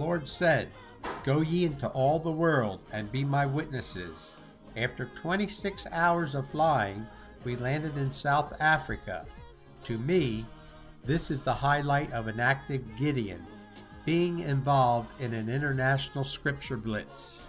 Lord said, Go ye into all the world and be my witnesses. After 26 hours of flying, we landed in South Africa. To me, this is the highlight of an active Gideon, being involved in an international scripture blitz.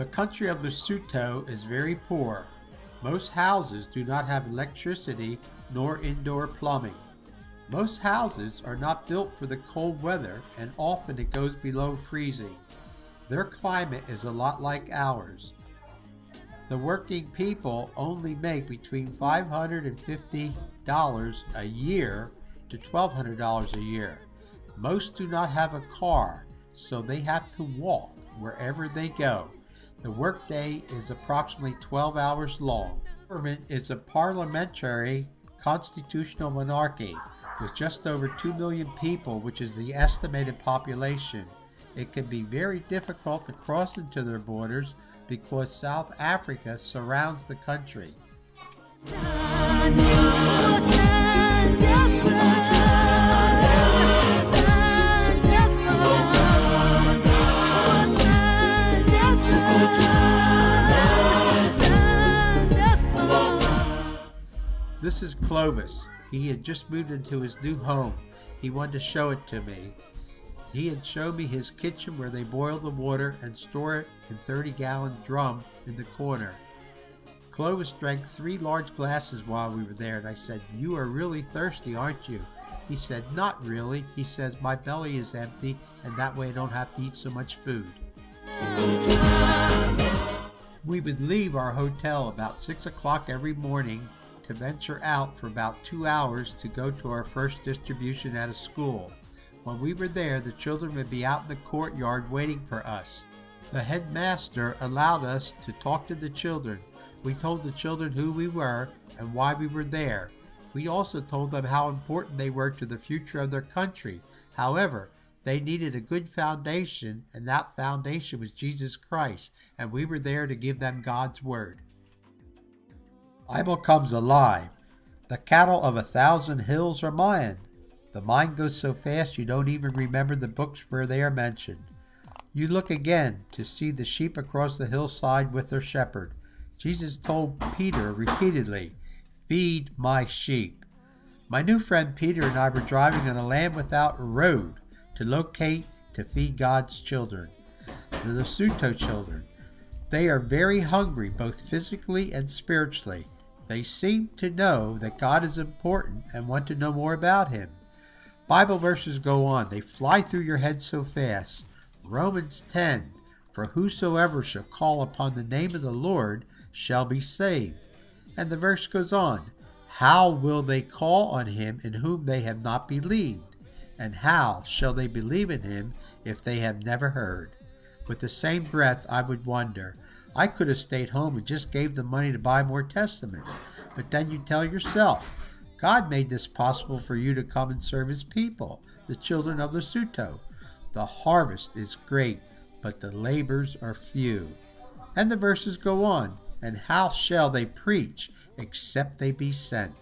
The country of Lesotho is very poor. Most houses do not have electricity nor indoor plumbing. Most houses are not built for the cold weather and often it goes below freezing. Their climate is a lot like ours. The working people only make between $550 a year to $1,200 a year. Most do not have a car, so they have to walk wherever they go. The workday is approximately 12 hours long. Government is a parliamentary constitutional monarchy with just over 2 million people, which is the estimated population. It can be very difficult to cross into their borders because South Africa surrounds the country. Clovis. He had just moved into his new home. He wanted to show it to me. He had shown me his kitchen where they boil the water and store it in 30 gallon drum in the corner. Clovis drank three large glasses while we were there, and I said, You are really thirsty, aren't you? He said, Not really. He says, My belly is empty, and that way I don't have to eat so much food. We would leave our hotel about 6 o'clock every morning to venture out for about two hours to go to our first distribution at a school. When we were there, the children would be out in the courtyard waiting for us. The headmaster allowed us to talk to the children. We told the children who we were and why we were there. We also told them how important they were to the future of their country. However, they needed a good foundation, and that foundation was Jesus Christ, and we were there to give them God's Word. Bible comes alive. The cattle of a thousand hills are mine. The mind goes so fast you don't even remember the books where they are mentioned. You look again to see the sheep across the hillside with their shepherd. Jesus told Peter repeatedly, Feed my sheep. My new friend Peter and I were driving on a land without road to locate to feed God's children, the Lesotho children. They are very hungry, both physically and spiritually. They seem to know that God is important and want to know more about Him. Bible verses go on, they fly through your head so fast. Romans 10 For whosoever shall call upon the name of the Lord shall be saved. And the verse goes on How will they call on him in whom they have not believed? And how shall they believe in him if they have never heard? With the same breath, I would wonder. I could have stayed home and just gave the money to buy more testaments. But then you tell yourself, God made this possible for you to come and serve his people, the children of the Sotho. The harvest is great, but the labors are few. And the verses go on. And how shall they preach except they be sent?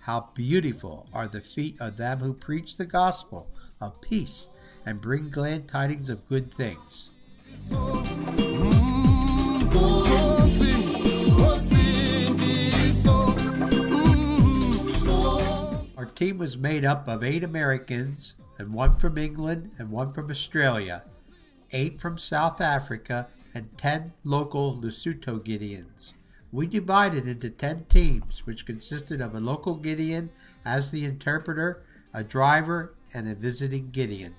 How beautiful are the feet of them who preach the gospel of peace and bring glad tidings of good things. Mm-hmm. Our team was made up of eight Americans and one from England and one from Australia, eight from South Africa, and 10 local Lesotho Gideons. We divided into 10 teams, which consisted of a local Gideon as the interpreter, a driver, and a visiting Gideon.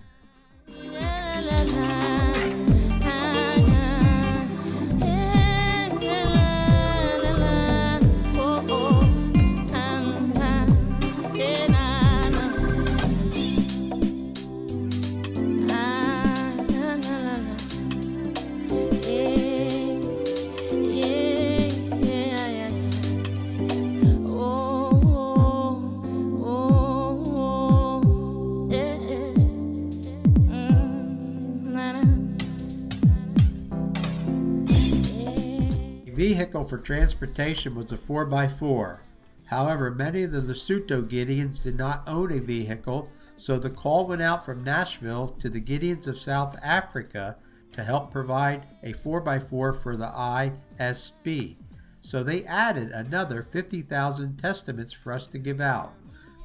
Vehicle for transportation was a 4x4. However, many of the Lesotho Gideons did not own a vehicle, so the call went out from Nashville to the Gideons of South Africa to help provide a 4x4 for the ISB. So they added another 50,000 testaments for us to give out.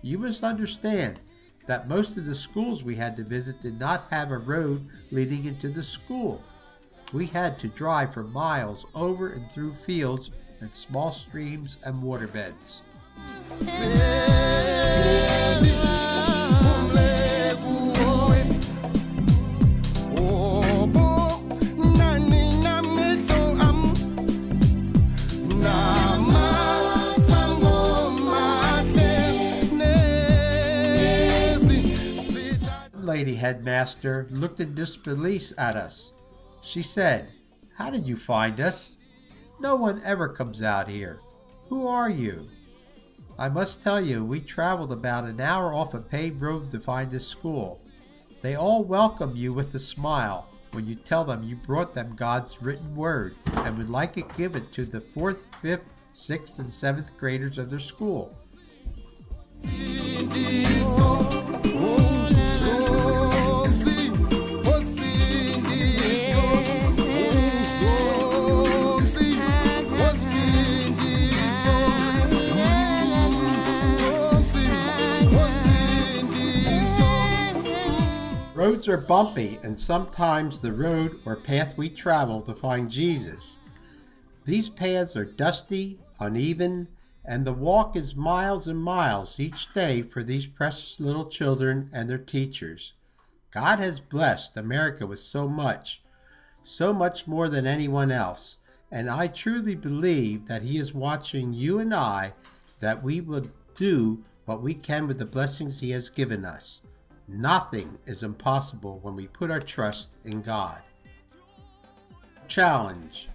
You must understand that most of the schools we had to visit did not have a road leading into the school. We had to drive for miles over and through fields and small streams and waterbeds. Lady headmaster looked in disbelief at us. She said, How did you find us? No one ever comes out here. Who are you? I must tell you, we traveled about an hour off a paved road to find this school. They all welcome you with a smile when you tell them you brought them God's written word and would like it given to the fourth, fifth, sixth, and seventh graders of their school. Are bumpy, and sometimes the road or path we travel to find Jesus. These paths are dusty, uneven, and the walk is miles and miles each day for these precious little children and their teachers. God has blessed America with so much, so much more than anyone else, and I truly believe that He is watching you and I that we will do what we can with the blessings He has given us. Nothing is impossible when we put our trust in God. Challenge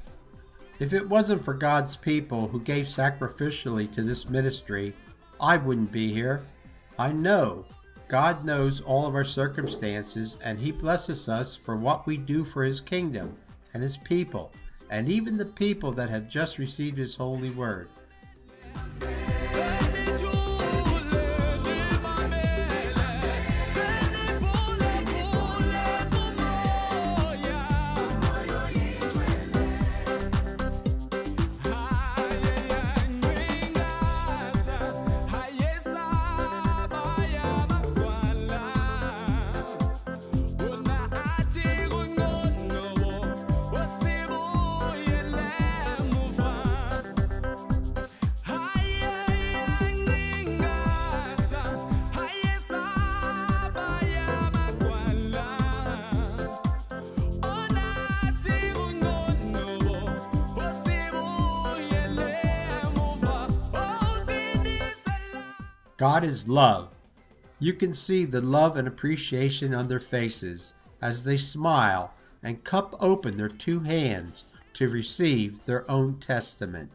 If it wasn't for God's people who gave sacrificially to this ministry, I wouldn't be here. I know God knows all of our circumstances and He blesses us for what we do for His kingdom and His people, and even the people that have just received His holy word. God is love. You can see the love and appreciation on their faces as they smile and cup open their two hands to receive their own testament.